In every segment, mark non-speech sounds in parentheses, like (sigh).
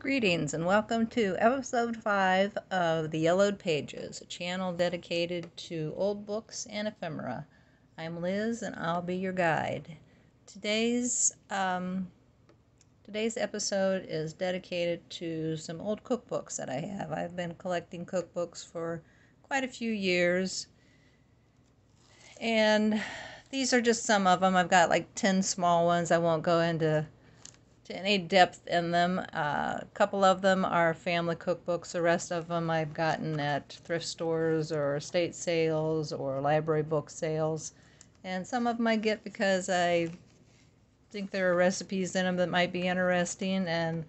Greetings and welcome to episode 5 of The Yellowed Pages, a channel dedicated to old books and ephemera. I'm Liz and I'll be your guide. Today's um, today's episode is dedicated to some old cookbooks that I have. I've been collecting cookbooks for quite a few years. And these are just some of them. I've got like 10 small ones. I won't go into to any depth in them. Uh, a couple of them are family cookbooks. The rest of them I've gotten at thrift stores or estate sales or library book sales. And some of them I get because I think there are recipes in them that might be interesting, and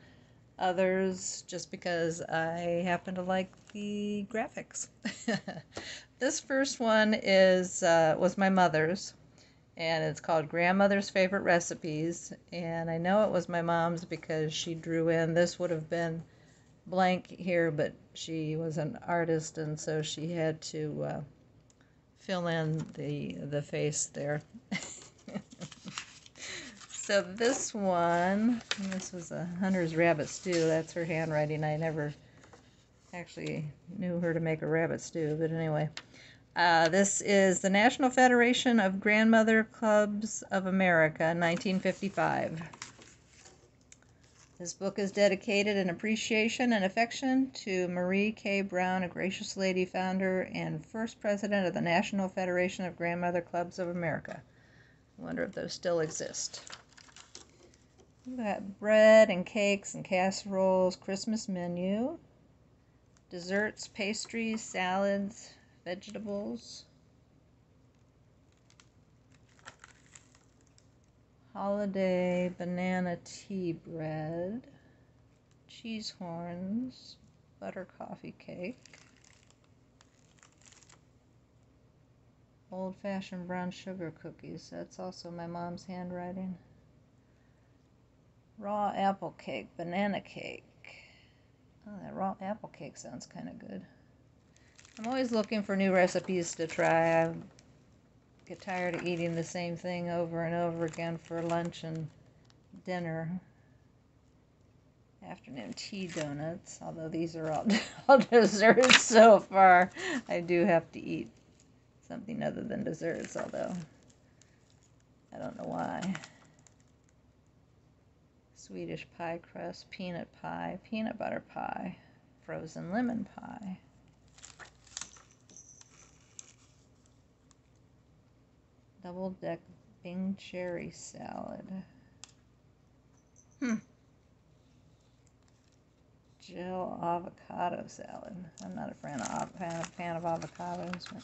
others just because I happen to like the graphics. (laughs) this first one is uh, was my mother's and it's called Grandmother's Favorite Recipes. And I know it was my mom's because she drew in. This would have been blank here, but she was an artist, and so she had to uh, fill in the the face there. (laughs) so this one, this was a Hunter's Rabbit Stew. That's her handwriting. I never actually knew her to make a rabbit stew, but anyway. Uh, this is the National Federation of Grandmother Clubs of America, 1955. This book is dedicated in appreciation and affection to Marie K. Brown, a gracious lady founder and first president of the National Federation of Grandmother Clubs of America. I wonder if those still exist. We've got bread and cakes and casseroles, Christmas menu, desserts, pastries, salads, vegetables, holiday banana tea bread, cheese horns, butter coffee cake, old fashioned brown sugar cookies. That's also my mom's handwriting. Raw apple cake, banana cake. Oh, that raw apple cake sounds kind of good. I'm always looking for new recipes to try. I get tired of eating the same thing over and over again for lunch and dinner. Afternoon tea donuts, although these are all, (laughs) all desserts so far. I do have to eat something other than desserts, although I don't know why. Swedish pie crust, peanut pie, peanut butter pie, frozen lemon pie. Double deck Bing cherry salad. Hmm. Gel avocado salad. I'm not a fan of, fan, fan of avocados, but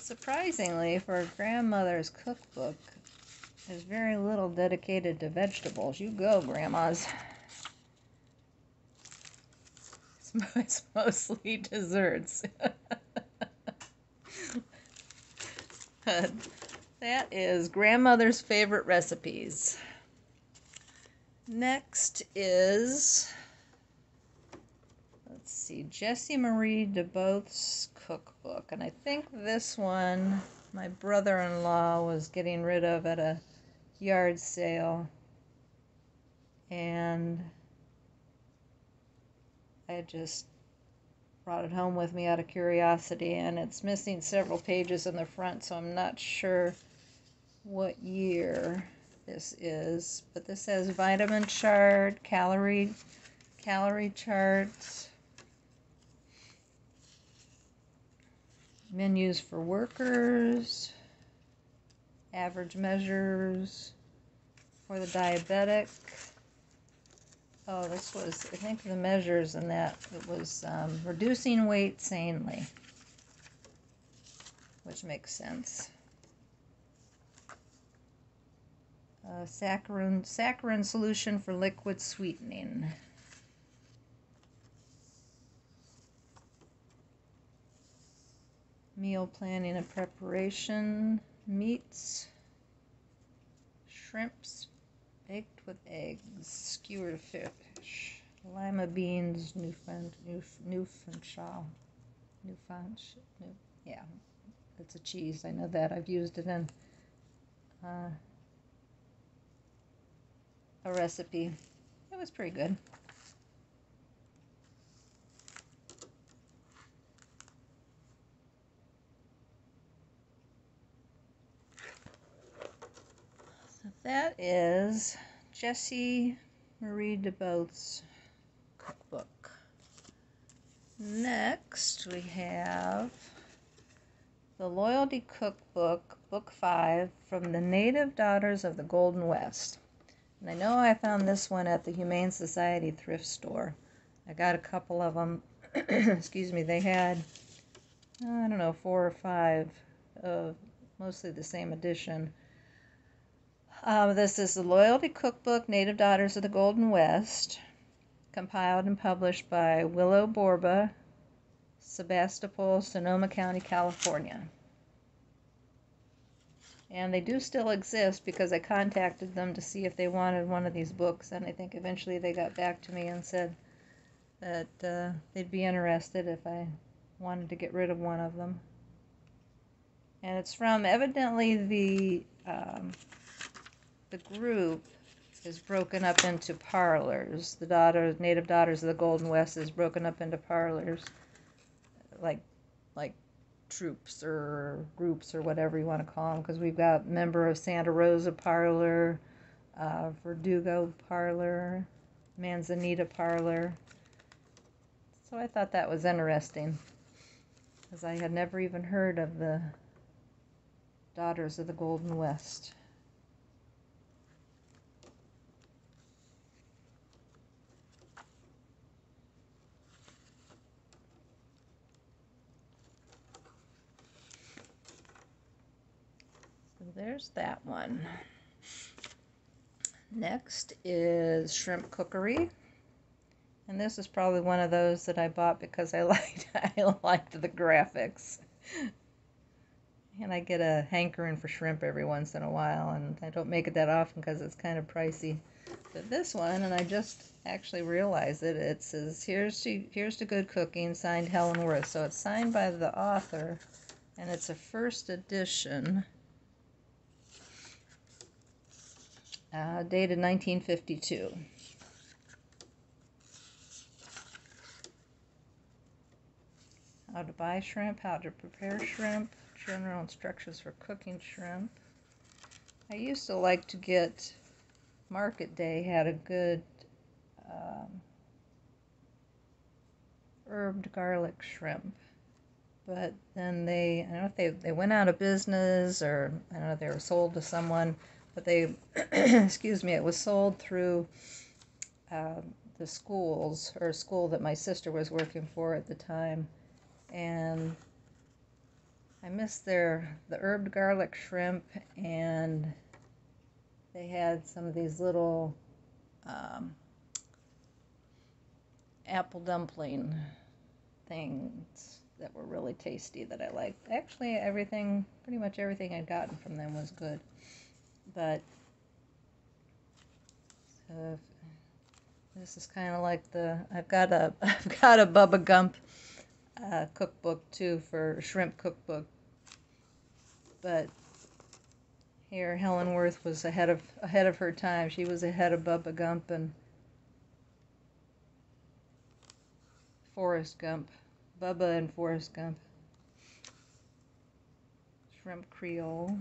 surprisingly, for a grandmother's cookbook, there's very little dedicated to vegetables. You go, grandmas. (laughs) It's mostly desserts. (laughs) that is grandmother's favorite recipes. Next is, let's see, Jessie Marie DeBoth's cookbook. And I think this one my brother in law was getting rid of at a yard sale. And I just brought it home with me out of curiosity, and it's missing several pages in the front, so I'm not sure what year this is. But this has vitamin chart, calorie, calorie charts, menus for workers, average measures for the diabetic. Oh, this was, I think the measures in that, it was um, reducing weight sanely, which makes sense. Uh, saccharin, saccharin solution for liquid sweetening. Meal planning and preparation, meats, shrimps, Baked with eggs, skewered fish, lima beans, Newfound, Newf, Newfoundshire, Newfoundshire, New, yeah, it's a cheese. I know that. I've used it in uh, a recipe. It was pretty good. That is Jessie Marie DeBoth's cookbook. Next, we have the Loyalty Cookbook, Book 5, from the Native Daughters of the Golden West. And I know I found this one at the Humane Society thrift store. I got a couple of them. (clears throat) Excuse me, they had, I don't know, four or five of mostly the same edition. Uh, this is the Loyalty Cookbook, Native Daughters of the Golden West, compiled and published by Willow Borba, Sebastopol, Sonoma County, California. And they do still exist because I contacted them to see if they wanted one of these books, and I think eventually they got back to me and said that uh, they'd be interested if I wanted to get rid of one of them. And it's from evidently the um, the group is broken up into parlors. The daughters, native daughters of the Golden West, is broken up into parlors, like like troops or groups or whatever you want to call them. Because we've got member of Santa Rosa Parlor, uh, Verdugo Parlor, Manzanita Parlor. So I thought that was interesting, because I had never even heard of the Daughters of the Golden West. There's that one. Next is Shrimp Cookery. And this is probably one of those that I bought because I (laughs) liked I liked the graphics. And I get a hankering for shrimp every once in a while, and I don't make it that often because it's kind of pricey. But this one, and I just actually realized it, it says, here's to, here's to good cooking, signed Helen Worth. So it's signed by the author, and it's a first edition. Uh, dated 1952. How to buy shrimp, how to prepare shrimp, general instructions for cooking shrimp. I used to like to get Market Day had a good um, herbed garlic shrimp, but then they I don't know if they they went out of business or I don't know they were sold to someone but they, (clears throat) excuse me, it was sold through uh, the schools or school that my sister was working for at the time, and I missed their the herbed garlic shrimp, and they had some of these little um, apple dumpling things that were really tasty that I liked. Actually, everything, pretty much everything I'd gotten from them was good but so this is kind of like the I've got a (laughs) I've got a Bubba Gump uh, cookbook too for shrimp cookbook, but here Helen Worth was ahead of ahead of her time. She was ahead of Bubba Gump and Forrest Gump, Bubba and Forrest Gump. Shrimp Creole.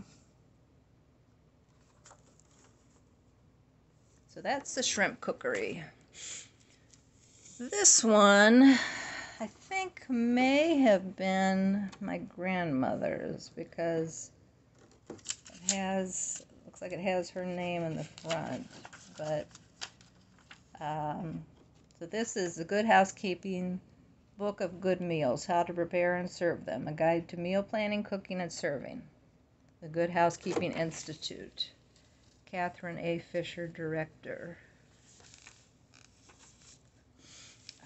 So that's the shrimp cookery. This one, I think, may have been my grandmother's because it has, looks like it has her name in the front. But, um, so this is the Good Housekeeping Book of Good Meals, How to Prepare and Serve Them, a guide to meal planning, cooking, and serving. The Good Housekeeping Institute. Katharine A. Fisher, Director.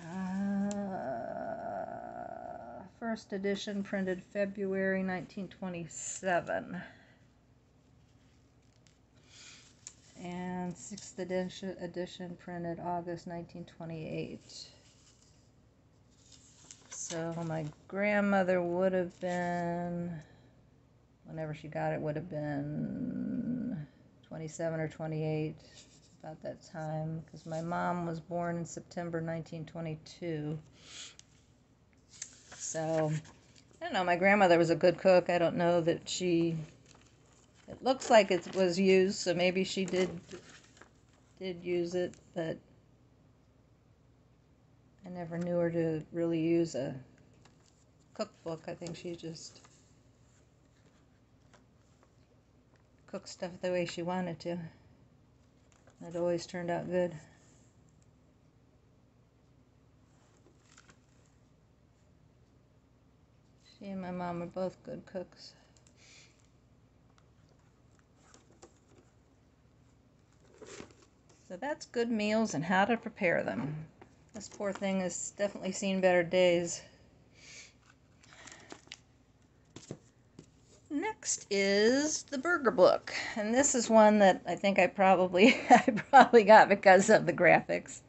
Uh, first edition printed February 1927. And sixth edition, edition printed August 1928. So my grandmother would have been, whenever she got it, would have been 27 or 28, about that time because my mom was born in September 1922. So, I don't know. My grandmother was a good cook. I don't know that she. It looks like it was used, so maybe she did did use it, but I never knew her to really use a cookbook. I think she just cooked stuff the way she wanted to. It always turned out good. She and my mom are both good cooks. So that's good meals and how to prepare them. This poor thing has definitely seen better days. Next is the burger book, and this is one that I think I probably (laughs) I probably got because of the graphics.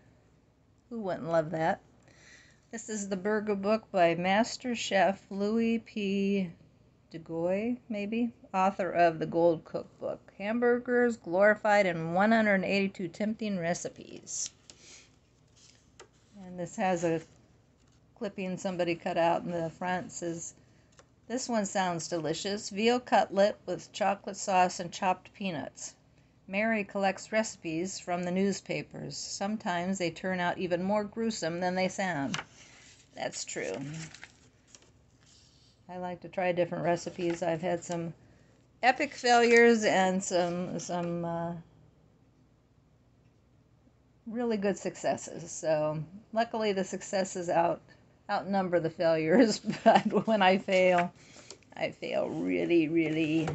Who wouldn't love that? This is the burger book by Master Chef Louis P. De Gouy, maybe, author of the Gold Cookbook. Hamburgers glorified in 182 tempting recipes. And this has a clipping somebody cut out in the front. Says, This one sounds delicious. Veal cutlet with chocolate sauce and chopped peanuts. Mary collects recipes from the newspapers. Sometimes they turn out even more gruesome than they sound. That's true. I like to try different recipes. I've had some epic failures and some some uh, really good successes. So luckily the successes out outnumber the failures, (laughs) but when I fail, I fail really really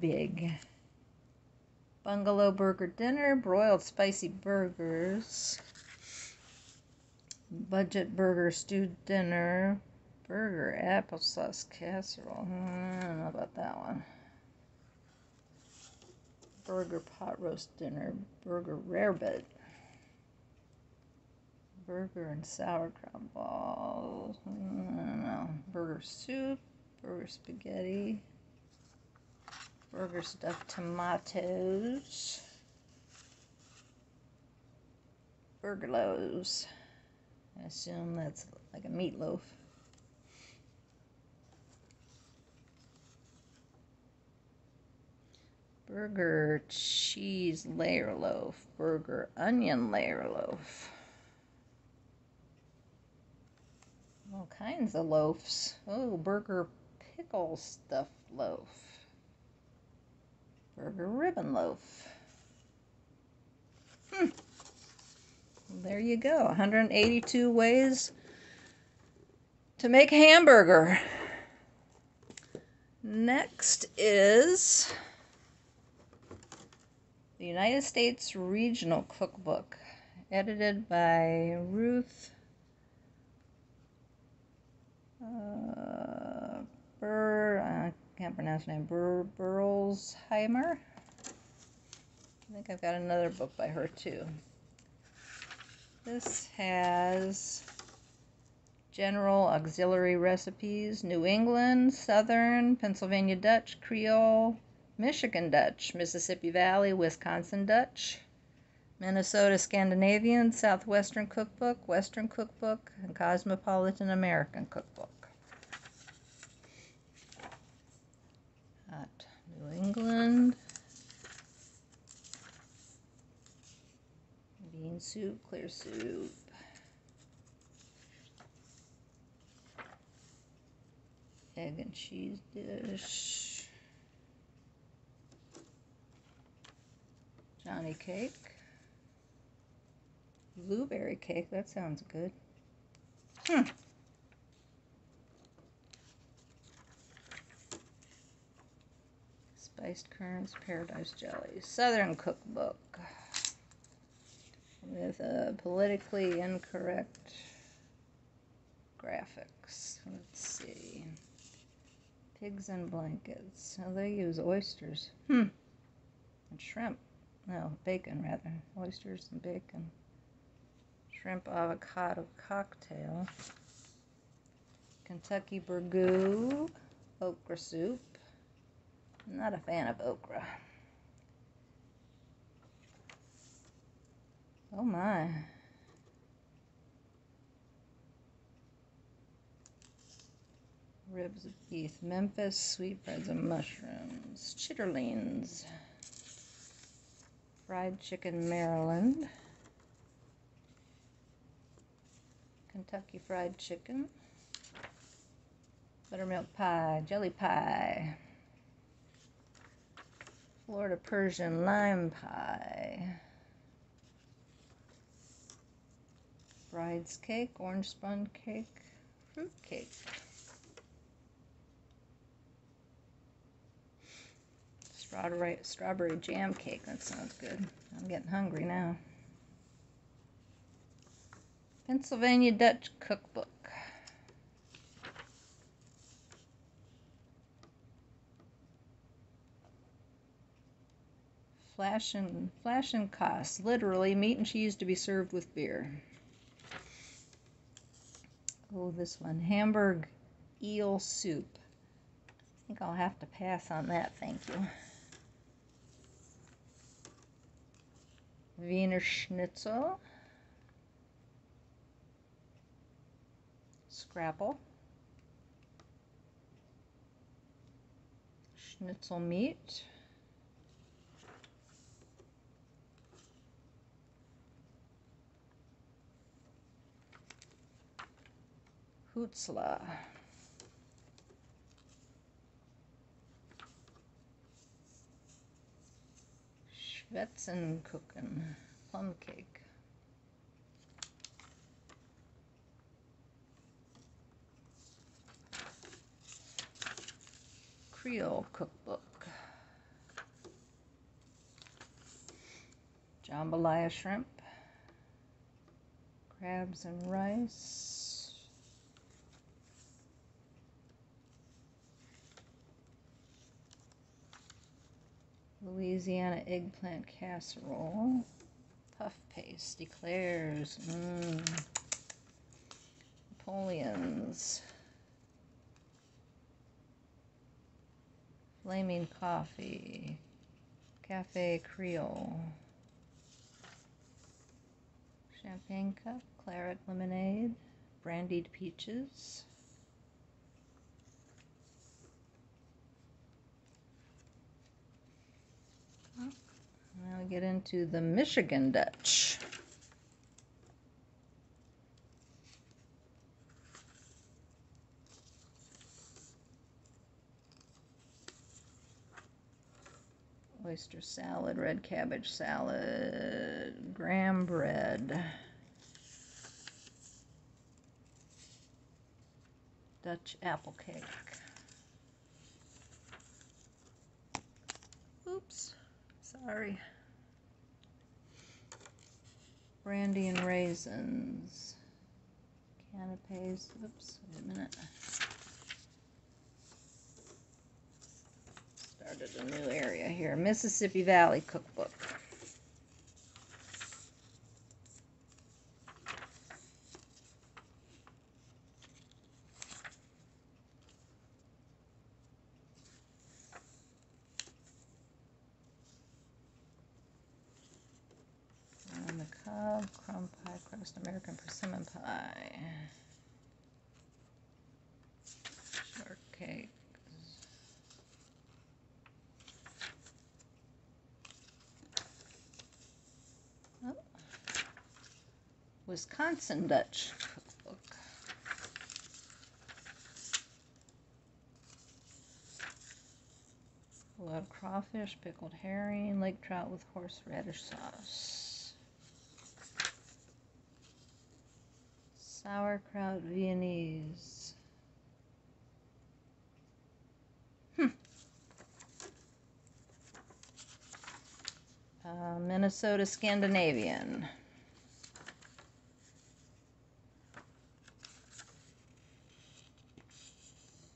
big. Bungalow burger dinner, broiled spicy burgers, budget burger stewed dinner, Burger applesauce casserole. Hmm, I don't know about that one. Burger pot roast dinner. Burger rarebit. Burger and sauerkraut balls. I don't know. Burger soup. Burger spaghetti. Burger stuffed tomatoes. Burger loaves. I assume that's like a meatloaf. Burger cheese layer loaf. Burger onion layer loaf. All kinds of loaves. Oh, burger pickle stuffed loaf. Burger ribbon loaf. Hmm. There you go. 182 ways to make a hamburger. Next is the United States Regional Cookbook, edited by Ruth uh, Burr, I can't pronounce her name, Burr, Burlsheimer. I think I've got another book by her too. This has general auxiliary recipes, New England, Southern, Pennsylvania Dutch, Creole, Michigan Dutch, Mississippi Valley, Wisconsin Dutch, Minnesota Scandinavian, Southwestern Cookbook, Western Cookbook, and Cosmopolitan American Cookbook. Got New England, bean soup, clear soup. Egg and cheese dish. Johnny cake. Blueberry cake, that sounds good. Hmm. Spiced currants, paradise jelly. Southern cookbook. With a politically incorrect graphics. Let's see. Pigs and blankets. Oh, they use oysters. Hmm. And shrimp no, bacon rather, oysters and bacon. Shrimp avocado cocktail. Kentucky burgoo, okra soup. Not a fan of okra. Oh my. Ribs of beef, Memphis, sweetbreads and mushrooms, chitterlings, fried chicken, Maryland, Kentucky fried chicken, buttermilk pie, jelly pie, Florida Persian lime pie. bride's cake, orange sponge cake, fruit cake. Strawberry, strawberry jam cake, that sounds good. I'm getting hungry now. Pennsylvania Dutch Cookbook. Flash and flash and cost. Literally, meat and cheese to be served with beer. Oh, this one. Hamburg eel soup. I think I'll have to pass on that, thank you. Wiener Schnitzel. Scrapple. Schnitzel meat. Hutzler. Schwetzenkuchen, plum cake. Creole cookbook. Jambalaya shrimp. Crabs and rice. Louisiana eggplant casserole. Puff paste, declares. Mmm. Napoleon's. Flaming coffee. Cafe Creole. Champagne cup, claret lemonade, brandied peaches. Now we get into the Michigan Dutch. Oyster salad, red cabbage salad, graham bread. Dutch apple cake. Oops, sorry. Brandy and raisins. Canapes. Oops, wait a minute. Started a new area here. Mississippi Valley Cookbook. On crumb pie crust, American persimmon pie. Shortcake. Oh. Wisconsin Dutch cookbook. Love crawfish, pickled herring, lake trout with horseradish sauce. Sauerkraut Viennese. Hmm. Uh, Minnesota Scandinavian.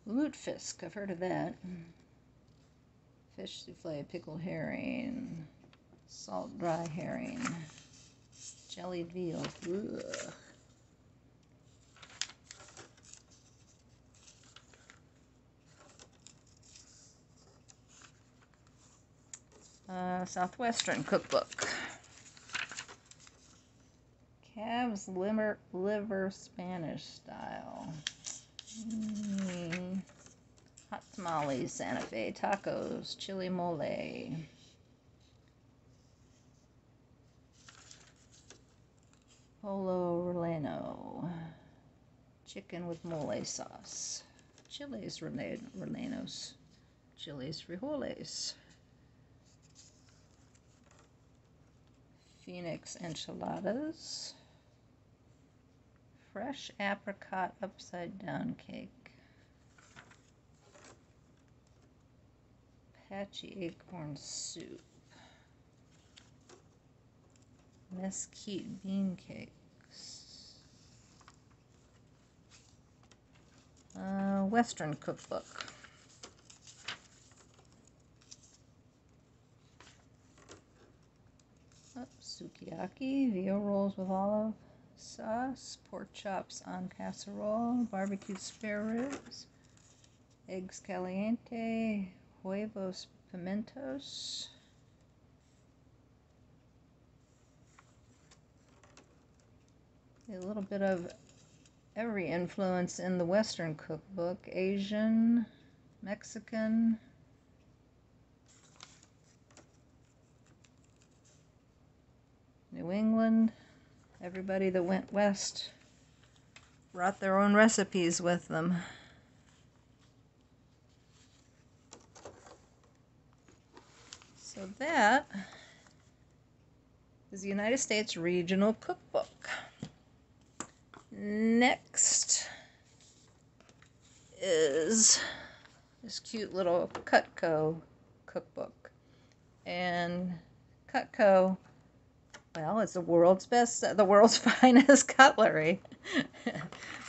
Lutefisk, I've heard of that. Fish souffle, pickled herring, salt dry herring, jellied veal. Ugh. Uh, Southwestern cookbook. Calves liver, liver Spanish style. Mm. Hot tamales, Santa Fe, tacos, chili mole. Pollo Relleno. Chicken with mole sauce. Chiles rellenos. Chiles frijoles. Phoenix enchiladas. Fresh apricot upside down cake. Apache acorn soup. Mesquite bean cakes. Uh, Western cookbook. Oh, sukiyaki, veal rolls with olive sauce, pork chops on casserole, barbecued spare ribs, eggs caliente, huevos pimentos. A little bit of every influence in the Western cookbook Asian, Mexican. New England, everybody that went west brought their own recipes with them. So that is the United States Regional Cookbook. Next is this cute little Cutco cookbook. And Cutco, well, it's the world's best, the world's (laughs) finest cutlery.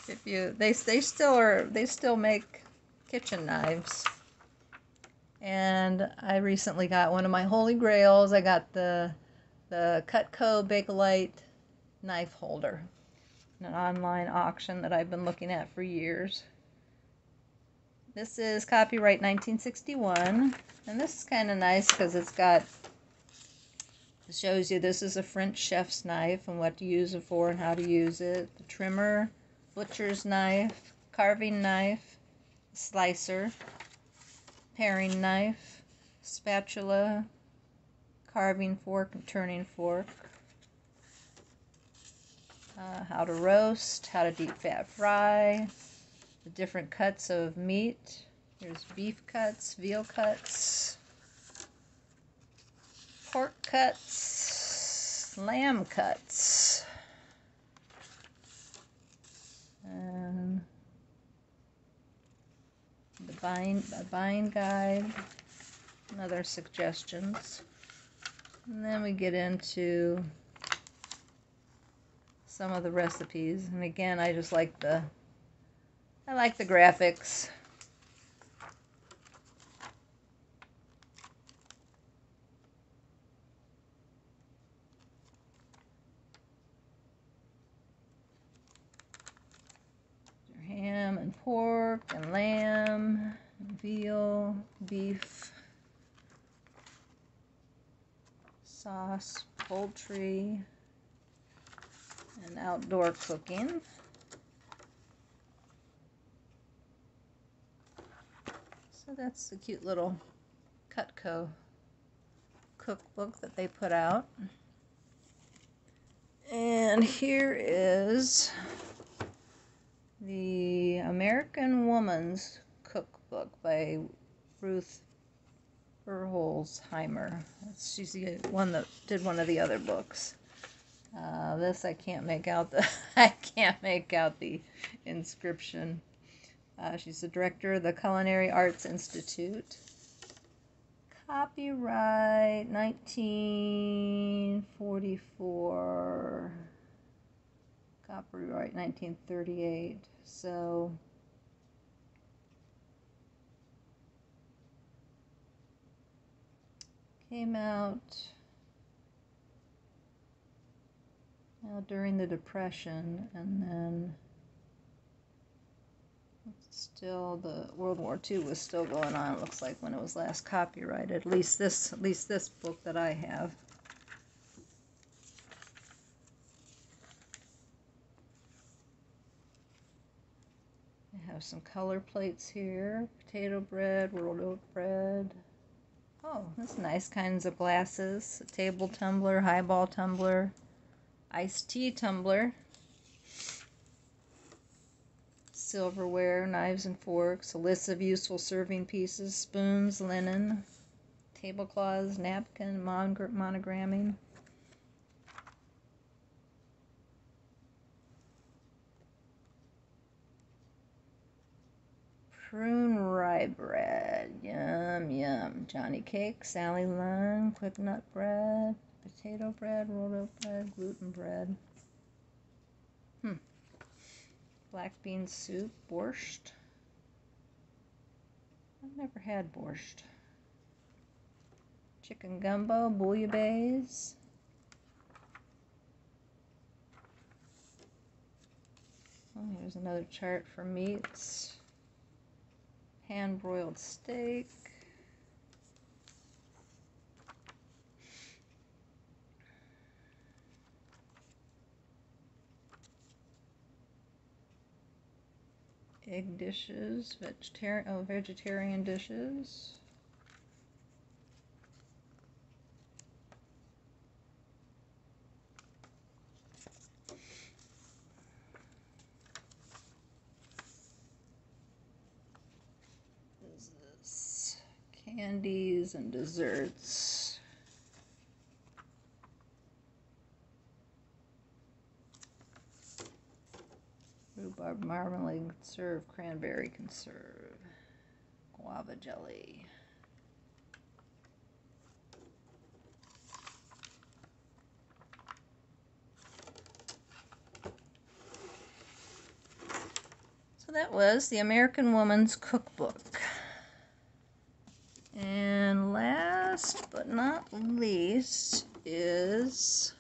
if you, they, they still are, they still make kitchen knives and I recently got one of my holy grails. I got the the Cutco Bakelite knife holder, an online auction that I've been looking at for years. This is copyright 1961, and this is kind of nice because it's got shows you this is a French chef's knife and what to use it for and how to use it. The trimmer, butcher's knife, carving knife, slicer, paring knife, spatula, carving fork and turning fork, uh, how to roast, how to deep fat fry, the different cuts of meat. There's beef cuts, veal cuts, pork cuts, lamb cuts. And the the buying guide, and other suggestions. And then we get into some of the recipes. And again, I just like the, I like the graphics. Ham and pork and lamb, veal, beef, sauce, poultry, and outdoor cooking. So that's the cute little Cutco cookbook that they put out. And here is the American Woman's Cookbook by Ruth Berolzheimer. She's the one that did one of the other books. Uh, this I can't make out the (laughs) I can't make out the inscription. Uh, she's the director of the Culinary Arts Institute. Copyright 1944. Copyright 1938. So came out now during the Depression, and then still the World War II was still going on. It looks like when it was last copyrighted. At least this, at least this book that I have. Have some color plates here. Potato bread, world oat bread. Oh, that's nice kinds of glasses. A table tumbler, highball tumbler, iced tea tumbler. Silverware, knives and forks, a list of useful serving pieces, spoons, linen, tablecloths, napkin, monogramming. Prune rye bread. Yum, yum. Johnny cake, Sally Lunn, quick nut bread, potato bread, rolled oat bread, gluten bread. Hmm. Black bean soup, borscht. I've never had borscht. Chicken gumbo, bouillabaisse. Oh, here's another chart for meats hand broiled steak. Egg dishes, vegetarian, oh, vegetarian dishes. Candies and desserts. Rhubarb marmalade conserve, cranberry conserve, guava jelly. So that was the American Woman's Cookbook. And last but not least is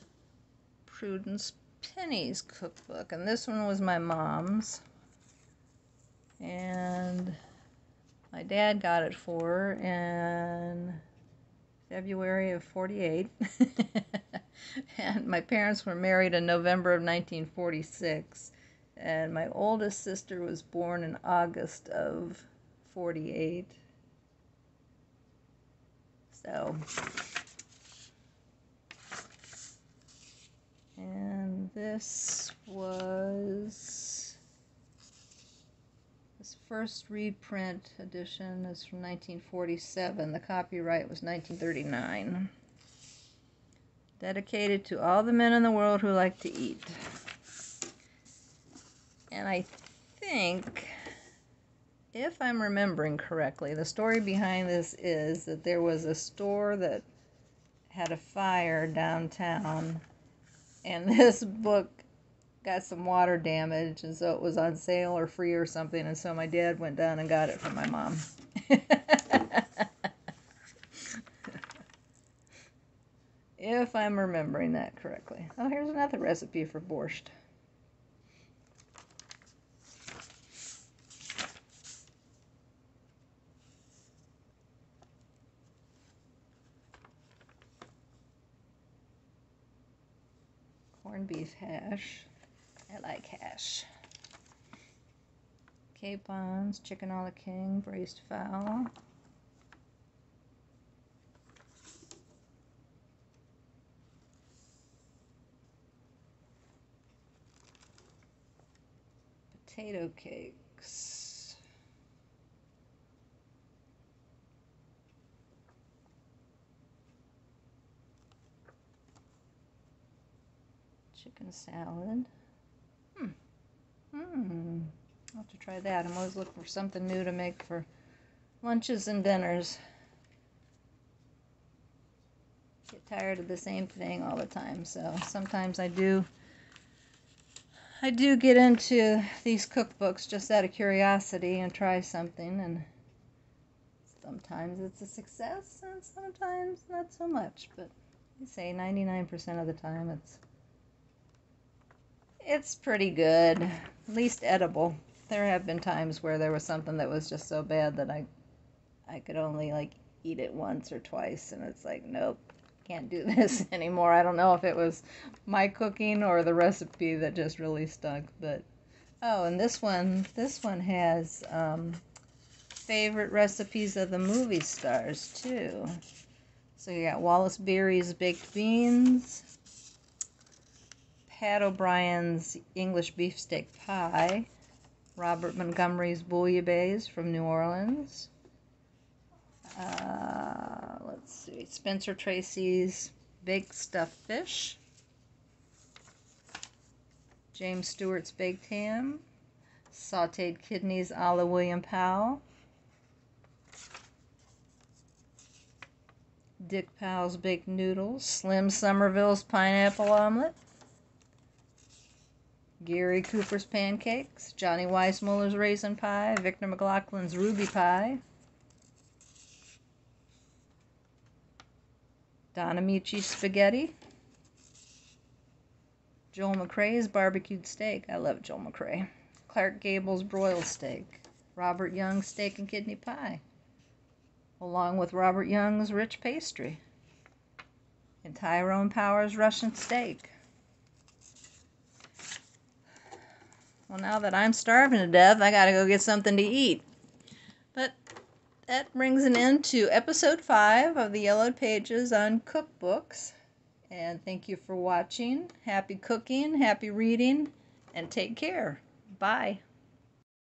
Prudence Penny's cookbook. And this one was my mom's. And my dad got it for her in February of 48. (laughs) and my parents were married in November of 1946. And my oldest sister was born in August of 48. So, and this was this first reprint edition is from 1947. The copyright was 1939. Dedicated to all the men in the world who like to eat. And I think if I'm remembering correctly, the story behind this is that there was a store that had a fire downtown, and (laughs) this book got some water damage, and so it was on sale or free or something, and so my dad went down and got it from my mom. (laughs) if I'm remembering that correctly. Oh, here's another recipe for borscht. Corned beef hash. I like hash. Capons, chicken a la king, braised fowl. Potato cakes. Chicken salad. Hmm. Hmm. I'll have to try that. I'm always looking for something new to make for lunches and dinners. Get tired of the same thing all the time, so sometimes I do I do get into these cookbooks just out of curiosity and try something and sometimes it's a success and sometimes not so much, but I say 99% of the time it's it's pretty good, at least edible. There have been times where there was something that was just so bad that I, I could only like eat it once or twice, and it's like, nope, can't do (laughs) this anymore. I don't know if it was my cooking or the recipe that just really stunk, but Oh, and this one, this one has um, favorite recipes of the movie stars too. So you got Wallace Beery's baked beans, Pat O'Brien's English beefsteak pie, Robert Montgomery's bouillabaisse from New Orleans. Uh, let's see, Spencer Tracy's baked stuffed fish. James Stewart's baked ham, sauteed kidneys a la William Powell, Dick Powell's baked noodles, Slim Somerville's pineapple omelet, Gary Cooper's pancakes, Johnny Weissmuller's raisin pie, Victor McLaglen's ruby pie, Don Ameche's spaghetti, Joel McCrea's barbecued steak. I love Joel McCrea. Clark Gable's broiled steak. Robert Young's steak and kidney pie. Along with Robert Young's rich pastry. And Tyrone Power's Russian steak. Well, now that I'm starving to death, I gotta go get something to eat. But that brings an end to episode 5 of the Yellowed Pages on cookbooks. And thank you for watching. Happy cooking, happy reading, and take care. Bye.